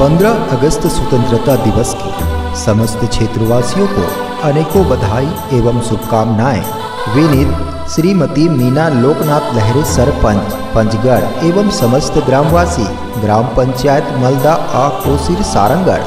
15 अगस्त स्वतंत्रता दिवस की। समस्त क्षेत्रवासियों को अनेकों बधाई एवं शुभकामनाएँ। विनीत श्रीमती मीना लोकनाथ लहरे सरपंच पंचगढ़ एवं समस्त ग्रामवासी, ग्राम पंचायत मलदा आ कोसिर सारंगढ़।